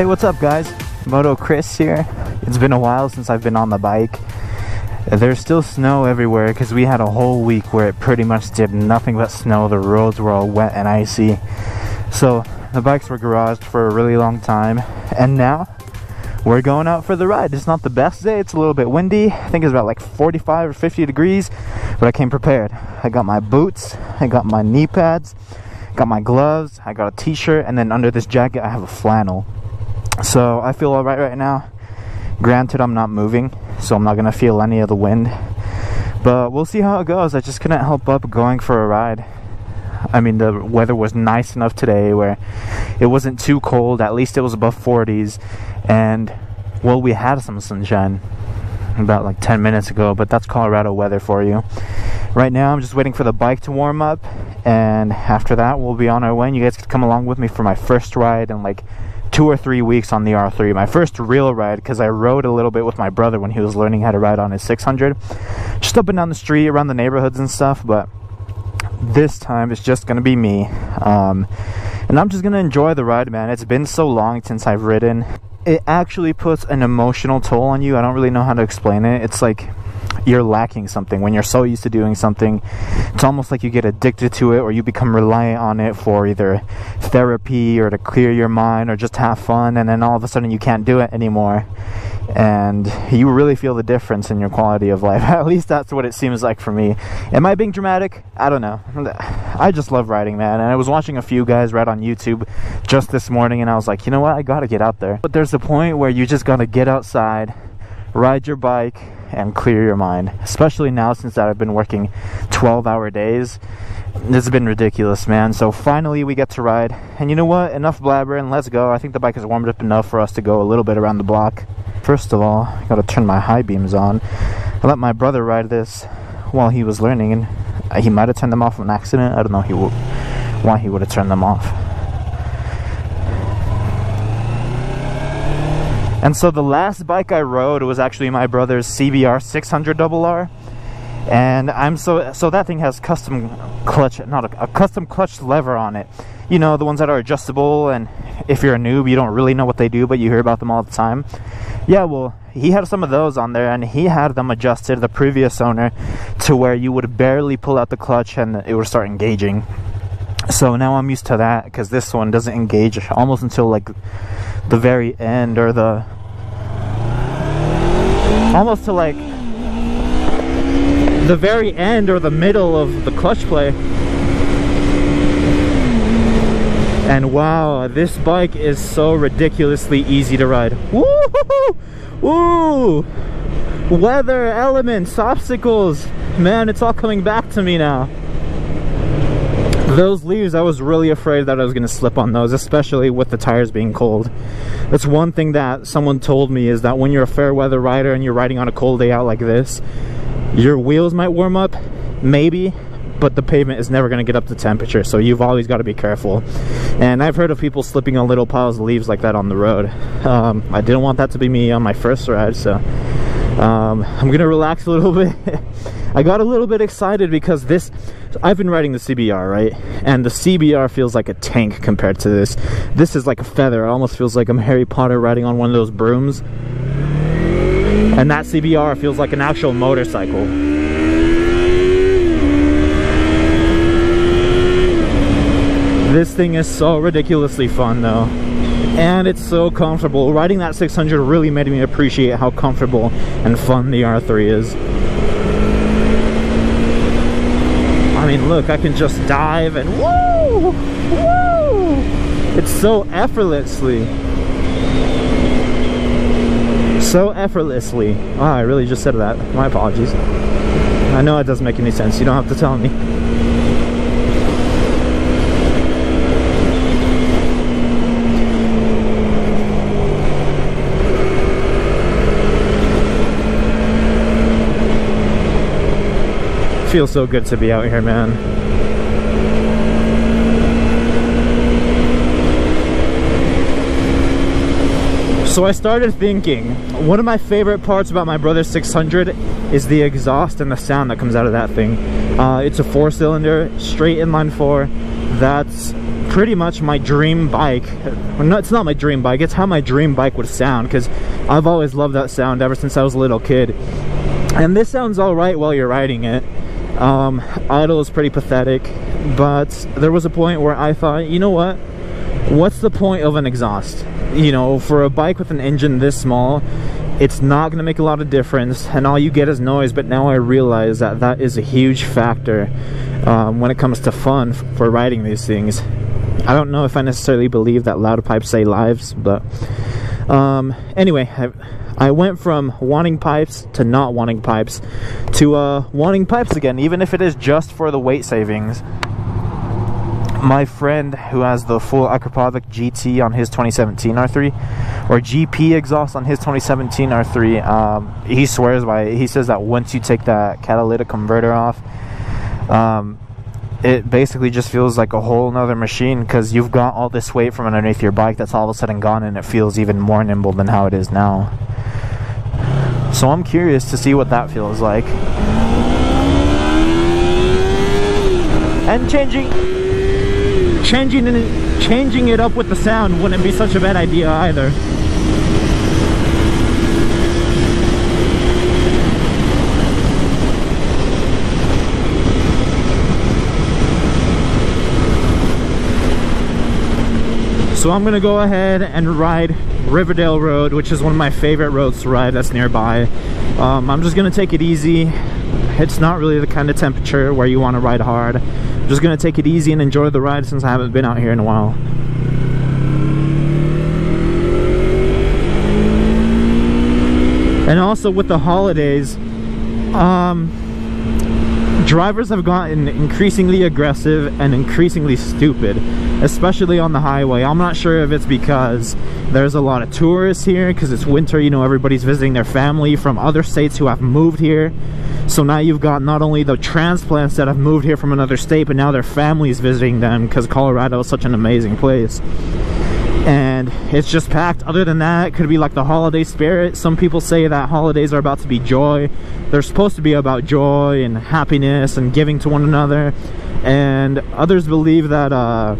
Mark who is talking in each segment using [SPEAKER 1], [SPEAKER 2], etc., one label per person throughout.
[SPEAKER 1] Hey, what's up guys? Moto Chris here. It's been a while since I've been on the bike. There's still snow everywhere because we had a whole week where it pretty much did nothing but snow. The roads were all wet and icy. So the bikes were garaged for a really long time. And now we're going out for the ride. It's not the best day. It's a little bit windy. I think it's about like 45 or 50 degrees, but I came prepared. I got my boots, I got my knee pads, got my gloves, I got a t-shirt, and then under this jacket I have a flannel. So I feel alright right now. Granted, I'm not moving, so I'm not gonna feel any of the wind. But we'll see how it goes. I just couldn't help but going for a ride. I mean, the weather was nice enough today where it wasn't too cold. At least it was above 40s. And, well, we had some sunshine about like 10 minutes ago, but that's Colorado weather for you. Right now, I'm just waiting for the bike to warm up. And after that, we'll be on our way. And you guys could come along with me for my first ride and like two or three weeks on the R3. My first real ride because I rode a little bit with my brother when he was learning how to ride on his 600. Just up and down the street around the neighborhoods and stuff, but this time it's just gonna be me. Um, and I'm just gonna enjoy the ride, man. It's been so long since I've ridden. It actually puts an emotional toll on you. I don't really know how to explain it. It's like you're lacking something. When you're so used to doing something it's almost like you get addicted to it or you become reliant on it for either therapy or to clear your mind or just have fun and then all of a sudden you can't do it anymore. And you really feel the difference in your quality of life. At least that's what it seems like for me. Am i being dramatic? I don't know. I just love riding man. And i was watching a few guys ride on youtube just this morning and i was like you know what? I gotta get out there. But there's a point where you just gotta get outside ride your bike and clear your mind. Especially now since I've been working 12 hour days. This has been ridiculous, man. So finally we get to ride. And you know what? Enough blabbering. Let's go. I think the bike is warmed up enough for us to go a little bit around the block. First of all, I gotta turn my high beams on. I let my brother ride this while he was learning and he might have turned them off on accident. I don't know he why he would have turned them off. And so the last bike I rode was actually my brother's CBR 600 RR. And I'm so so that thing has custom clutch, not a, a, custom clutch lever on it. You know, the ones that are adjustable and if you're a noob, you don't really know what they do, but you hear about them all the time. Yeah, well, he had some of those on there and he had them adjusted the previous owner to where you would barely pull out the clutch and it would start engaging. So now I'm used to that because this one doesn't engage almost until like the very end or the almost to like the very end or the middle of the clutch play. And wow this bike is so ridiculously easy to ride. Woo woo weather elements obstacles. Man it's all coming back to me now those leaves I was really afraid that I was gonna slip on those especially with the tires being cold. That's one thing that someone told me is that when you're a fair weather rider and you're riding on a cold day out like this your wheels might warm up maybe but the pavement is never going to get up to temperature so you've always got to be careful. And I've heard of people slipping on little piles of leaves like that on the road. Um, I didn't want that to be me on my first ride so um, I'm gonna relax a little bit I got a little bit excited because this I've been riding the CBR right? And the CBR feels like a tank compared to this. This is like a feather. It almost feels like I'm Harry Potter riding on one of those brooms. And that CBR feels like an actual motorcycle. This thing is so ridiculously fun though. And it's so comfortable. Riding that 600 really made me appreciate how comfortable and fun the R3 is. Mean, look, I can just dive and woo! Woo! It's so effortlessly. So effortlessly. Oh, I really just said that. My apologies. I know it doesn't make any sense. You don't have to tell me. Feels so good to be out here, man. So I started thinking, one of my favorite parts about my brother 600 is the exhaust and the sound that comes out of that thing. Uh, it's a four cylinder, straight inline four, that's pretty much my dream bike. Well, no, it's not my dream bike, it's how my dream bike would sound because I've always loved that sound ever since I was a little kid. And this sounds alright while you're riding it. Um, idle is pretty pathetic, but there was a point where I thought, you know what? What's the point of an exhaust? You know, for a bike with an engine this small, it's not going to make a lot of difference and all you get is noise but now I realize that that is a huge factor um, when it comes to fun for riding these things I don't know if I necessarily believe that loud pipes save lives but um, anyway I, I went from wanting pipes to not wanting pipes to uh, wanting pipes again even if it is just for the weight savings. My friend who has the full Akrapovic GT on his 2017 R3 or GP exhaust on his 2017 R3 um, he swears by it. He says that once you take that catalytic converter off um, it basically just feels like a whole nother machine because you've got all this weight from underneath your bike that's all of a sudden gone and it feels even more nimble than how it is now so I'm curious to see what that feels like and changing changing changing it up with the sound wouldn't be such a bad idea either. So I'm gonna go ahead and ride Riverdale Road, which is one of my favorite roads to ride that's nearby. Um, I'm just gonna take it easy. It's not really the kind of temperature where you want to ride hard I'm just gonna take it easy and enjoy the ride since I haven't been out here in a while. And also with the holidays, um, drivers have gotten increasingly aggressive and increasingly stupid, especially on the highway. I'm not sure if it's because there's a lot of tourists here because it's winter, you know, everybody's visiting their family from other states who have moved here. So now you've got not only the transplants that have moved here from another state, but now their families visiting them because Colorado is such an amazing place. And it's just packed. Other than that, it could be like the holiday spirit. Some people say that holidays are about to be joy. They're supposed to be about joy and happiness and giving to one another. And others believe that uh,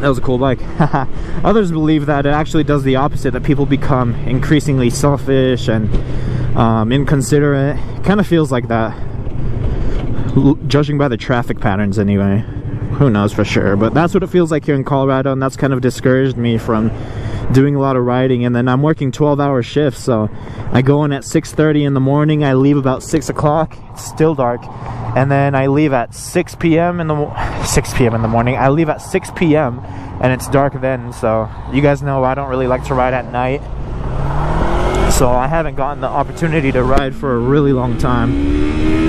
[SPEAKER 1] that was a cool bike. Others believe that it actually does the opposite, that people become increasingly selfish and um, inconsiderate. Kind of feels like that, L judging by the traffic patterns anyway. Who knows for sure, but that's what it feels like here in Colorado, and that's kind of discouraged me from doing a lot of riding. And then I'm working 12-hour shifts, so I go in at 6.30 in the morning, I leave about 6 o'clock, it's still dark, and then I leave at 6 p.m. in the 6 p.m. in the morning. I leave at 6 p.m. and it's dark then, so you guys know I don't really like to ride at night so I haven't gotten the opportunity to ride for a really long time.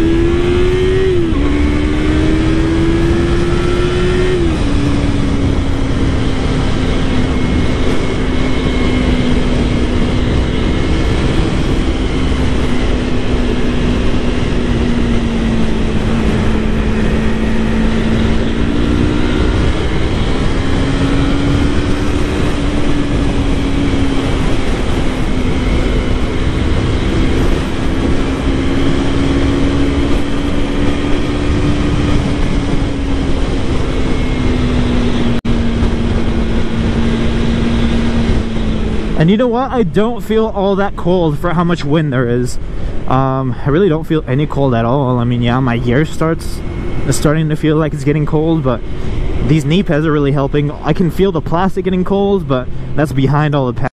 [SPEAKER 1] And you know what? I don't feel all that cold for how much wind there is. Um, I really don't feel any cold at all. I mean, yeah, my gear starts—it's starting to feel like it's getting cold, but these knee pads are really helping. I can feel the plastic getting cold, but that's behind all the pads.